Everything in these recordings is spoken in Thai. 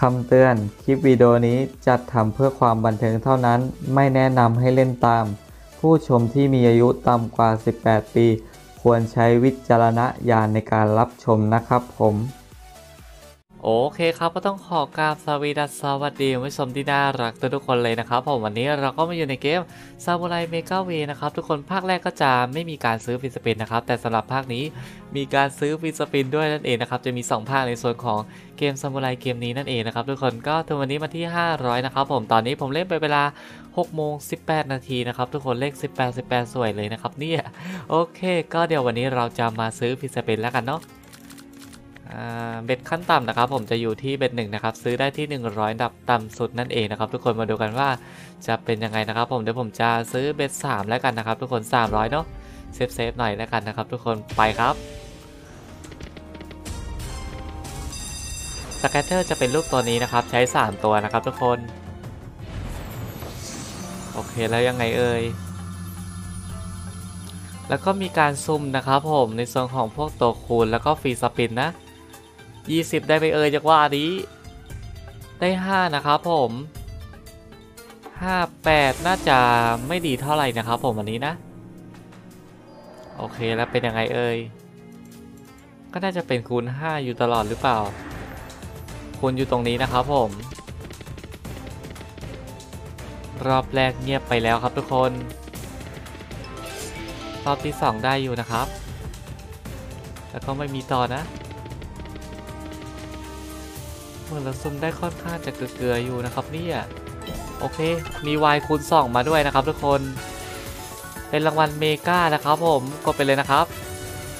คำเตือน คลิปวิดีโอนี้จัดทำเพื่อความบันเทิงเท่านั้น ไม่แนะนำให้เล่นตาม ผู้ชมที่มีอายุต่ำกว่า 18 ปี ควรใช้วิจารณญาณในการรับชมนะครับผม โอเคครับก็ต้องขอกราบสวัสดีสสวัสดีคุณผู้ชมที่น่ารักทุกคนเลยนะครับผมวันนี้เราก็มาอยู่ในเกม Samurai Megaways นะครับทุกคนภาคแรกก็จะไม่มีการซื้อ free spin นะครับแต่สำหรับภาคนี้มีการซื้อ free spin ด้วยนั่นเองนะครับจะมี 2 ภาคในส่วนของเกมซามูไรเกมนี้นั่นเองนะครับทุกคนก็ทุนวันนี้มาที่ 500 นะครับผมตอนนี้ผมเล่นไปเวลา6โมง18 นาทีนะครับทุกคนเลข 18 18 สวยเลยนะครับเนี่ยโอเค ก็เดี๋ยววันนี้เราจะมาซื้อ free spin แล้วกันเนาะ bet ขั้นต่ำนะครับ ผมจะอยู่ที่ bet หนึ่งนะครับ ซื้อได้ที่ 100 ดับต่ำสุดนั่นเองนะครับ ทุกคนมาดูกันว่าจะเป็นยังไงนะครับ ผมเดี๋ยวผมจะซื้อ bet 3แล้วกันนะครับ ทุกคน 300 เนาะsafe safe หน่อยแล้วกันนะครับ ทุกคนไปครับ scatter จะเป็นรูปตัวนี้นะครับ ใช้ 3 ตัวนะครับ ทุกคน โอเคแล้วยังไงเอ่ยแล้วก็มีการสุ่มนะครับผมในส่วนของพวกตัวคูณแล้วก็ free spin นะ 20 ได้ไปเอ่ยจากว่านี้ได้ 5 นะครับผม 58 น่าจะไม่ดีเท่าไหร่นะครับผมวันนี้นะ โอเคแล้วเป็นยังไงเอ่ยก็น่าจะเป็นคูณ 5 อยู่ตลอดหรือเปล่า คูณอยู่ตรงนี้นะครับผม รอบแรกเงียบไปแล้วครับทุกคน รอบที่ 2 ได้อยู่นะครับ แล้วก็ไม่มีต่อนะ เหมือนเราซุ่มได้ค่อนข้างจะเกลือๆอยู่นะครับเนี่ยโอเค มีวายคูณ2มาด้วยนะครับทุกคน เป็นรางวัลเมกานะครับผมกดไปเลยนะครับ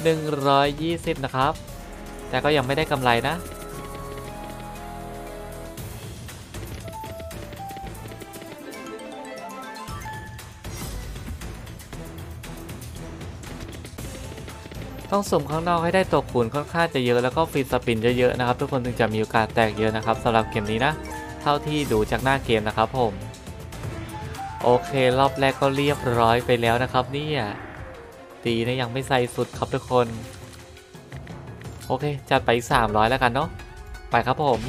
120 นะครับ แต่ก็ยังไม่ได้กำไรนะ ต้องสุ่มข้างนอกให้ได้ตัวคูณค่อนข้างจะเยอะแล้วก็ฟรีสปินเยอะๆนะครับทุกคนถึงจะมีโอกาสแตกเยอะนะครับสำหรับเกมนี้นะเท่าที่ดูจากหน้าเกมนะครับผมโอเครอบแรกก็เรียบร้อยไปแล้วนะครับเนี่ยตีนะยังไม่ใส่สุดครับทุกคน โอเค จัดไปอีก300 แล้วกันเนาะไปครับผม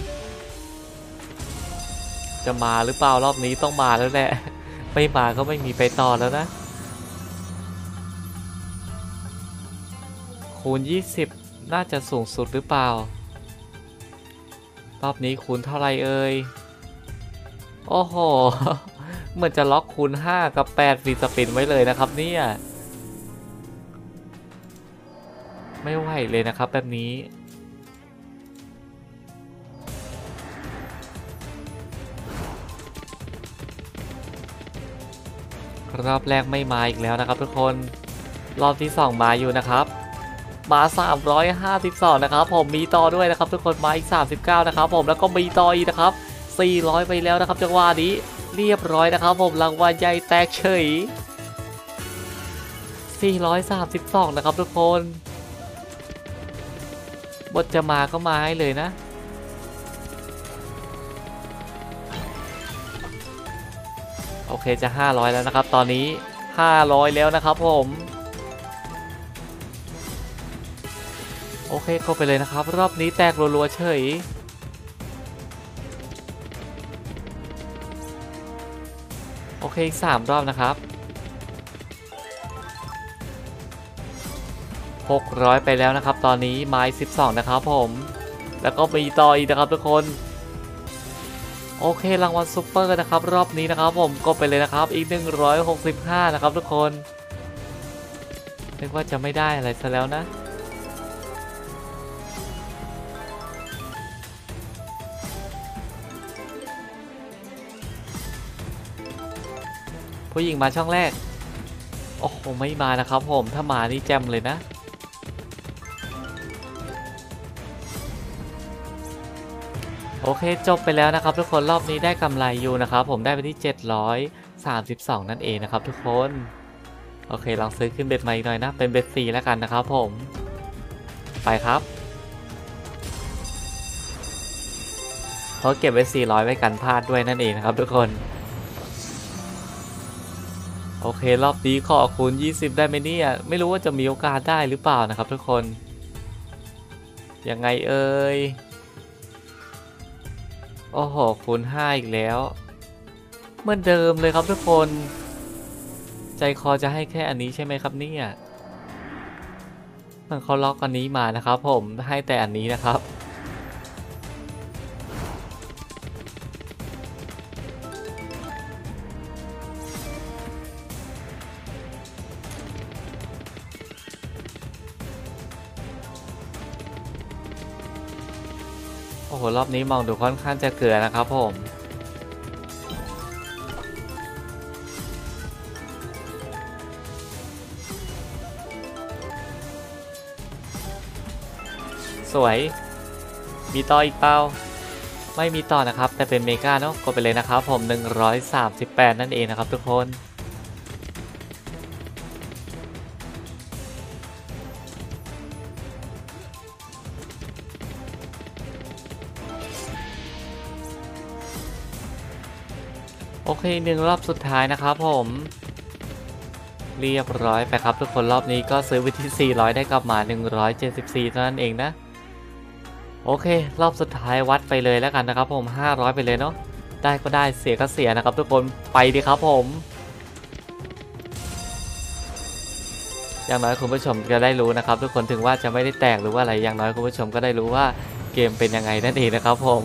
จะมาหรือเปล่ารอบนี้ต้องมาแล้วแหละ ไม่มาก็ไม่มีไปต่อแล้วนะ คูณ 20 น่าจะสูงสุดหรือเปล่า รอบนี้คูณเท่าไรเอ่ย โอ้โห เหมือนจะล็อกคูณ 5 กับ 8ฟรีสปินไว้เลยนะครับเนี่ย ไม่ไหวเลยนะครับแบบนี้ รอบแรกไม่มาอีกแล้วนะครับทุกคน รอบที่ 2 มาอยู่นะครับ มา 352 นะครับ ผมมีต่อด้วยนะครับ ทุกคนมาอีก 39 นะครับ ผมแล้วก็มีต่ออีกนะครับ 400 ไปแล้วนะครับจังหวะนี้เรียบร้อยนะครับ ผมรางวัลใหญ่แตกเฉย 432 นะครับทุกคนบทจะมาก็มาให้เลยนะโอเคจะ 500 แล้วนะครับ ตอนนี้ 500 แล้วนะครับผม โอเคเข้าไปเลยนะครับ รอบนี้แตกรัวๆเฉยโอเคอีก3รอบนะครับ600ไปแล้วนะครับ ตอนนี้ไม้12นะครับผม แล้วก็มีต่ออีกนะครับทุกคนโอเครางวัลซุปเปอร์นะครับ รอบนี้นะครับผมกดไปเลยนะครับ อีก 165 นะครับทุกคนนึกว่าจะไม่ได้อะไรซะแล้วนะ ผู้หญิงมาช่องแรก โอ้โห ไม่มานะครับผม ถ้ามานี่แจมเลยนะ โอเคจบไปแล้วนะครับทุกคนรอบนี้ได้กำไรอยู่นะครับผมได้ไปที่ 732 นั่นเองนะครับทุกคน โอเคลองซื้อขึ้นเบ็ดมาอีกหน่อยนะ เป็นเบ็ด4แล้วกันนะครับผม ไปครับเพราะเก็บไว้ 400 ไว้กันพลาดด้วยนั่นเองนะครับทุกคน โอเค รอบนี้ขอคูณ 20 ได้ไหมเนี่ย ไม่รู้ว่าจะมีโอกาสได้หรือเปล่านะครับทุกคน ยังไงเอ่ย โอ้โห คูณห้าอีกแล้ว เหมือนเดิมเลยครับทุกคน ใจคอจะให้แค่อันนี้ใช่ไหมครับเนี่ยมันเขาล็อกอันนี้มานะครับผมให้แต่อันนี้นะครับ อ้โห รอบนี้มองดูค่อนข้างจะเกลือนะครับผม สวย มีต่ออีกเปล่าไม่มีต่อนะครับ แต่เป็นเมกาเนาะกดไปเลยนะครับผม 138 นั่นเองนะครับทุกคน โอเคหนึ่งรอบสุดท้ายนะครับผม เรียบร้อยไปครับ ทุกคนรอบนี้ก็ซื้อไปที่ 400 ได้กลับมา 174เท่านั้นเองนะ โอเค รอบสุดท้ายวัดไปเลยแล้วกันนะครับ ผม 500 ไปเลยเนาะได้ก็ได้เสียก็เสียนะครับ ทุกคนไปดีครับผม อย่างน้อยคุณผู้ชมก็ได้รู้นะครับ ทุกคนถึงว่าจะไม่ได้แตกหรือว่าอะไรอย่างน้อยคุณผู้ชมก็ได้รู้ว่าเกมเป็นยังไงนั่นเองนะครับผม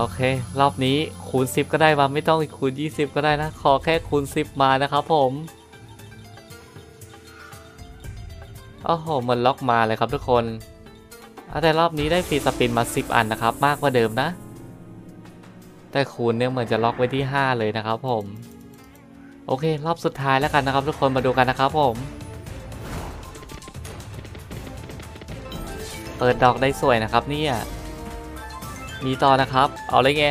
โอเค รอบนี้คูณ 10 ก็ได้มาไม่ต้องคูณ 20 ก็ได้นะ ขอแค่คูณ 10 มานะครับผมโอ้โหมันล็อกมาเลยครับทุกคนแต่รอบนี้ได้ฟรีสปินมา 10 อันนะครับ มากกว่าเดิมนะ แต่คูณเนี่ยเหมือนจะล็อกไว้ที่ 5 เลยนะครับผม โอเค รอบสุดท้ายแล้วกันนะครับ ทุกคนมาดูกันนะครับผม เปิดดอกได้สวยนะครับเนี่ย มีต่อนะครับ เอาเลยไง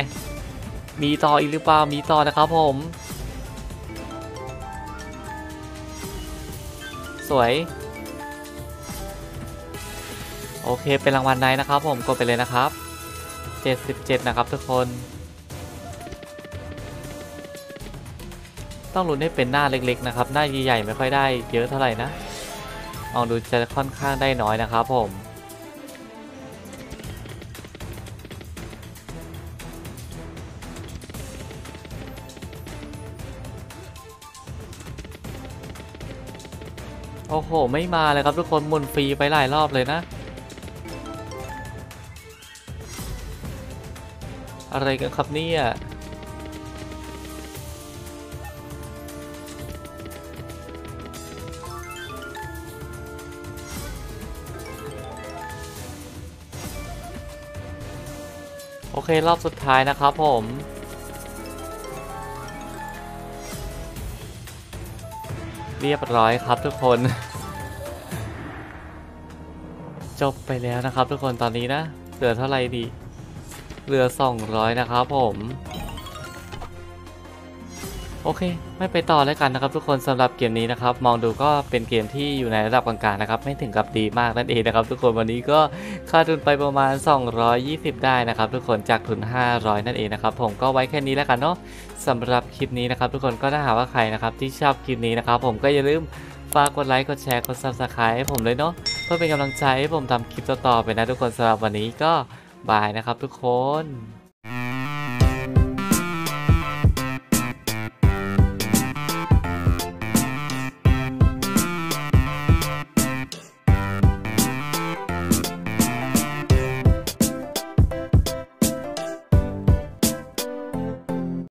มีต่ออีกหรือเปล่า มีต่อนะครับผม สวย โอเค เป็นรางวัลในนะครับ ผม กดไปเลยนะครับ 77 นะครับทุกคน ต้องลุ้นให้เป็นหน้าเล็กๆนะครับ หน้าใหญ่ๆไม่ค่อยได้เยอะเท่าไหร่นะลองดูจะค่อนข้างได้น้อยนะครับผม โอ้โห ไม่มาเลยครับทุกคนหมุนฟรีไปหลายรอบเลยนะ อะไรกันครับเนี่ยโอเค รอบสุดท้ายนะครับผม เรียบร้อยครับทุกคน จบไปแล้วนะครับทุกคนตอนนี้นะ เหลือเท่าไหร่ดี เหลือ 200 นะครับผม โอเค ไม่ไปต่อแล้วกันนะครับทุกคนสำหรับเกมนี้นะครับ มองดูก็เป็นเกมที่อยู่ในระดับกลางๆนะครับ ไม่ถึงกับดีมากนั่นเองนะครับ ทุกคนวันนี้ก็ค่าทุนไปประมาณ 220 ได้นะครับ ทุกคนจากทุน 500 นั่นเองนะครับ ผมก็ไว้แค่นี้แล้วกันเนาะสำหรับคลิปนี้นะครับ ทุกคนก็ถ้าหากว่าใครนะครับที่ชอบคลิปนี้นะครับ ผมก็อย่าลืมฝากกดไลค์กดแชร์กด subscribe ให้ผมเลยเนาะเพื่อเป็นกำลังใจให้ผมทำคลิปต่อๆไปนะทุกคนสำหรับวันนี้ก็บายนะครับทุกคน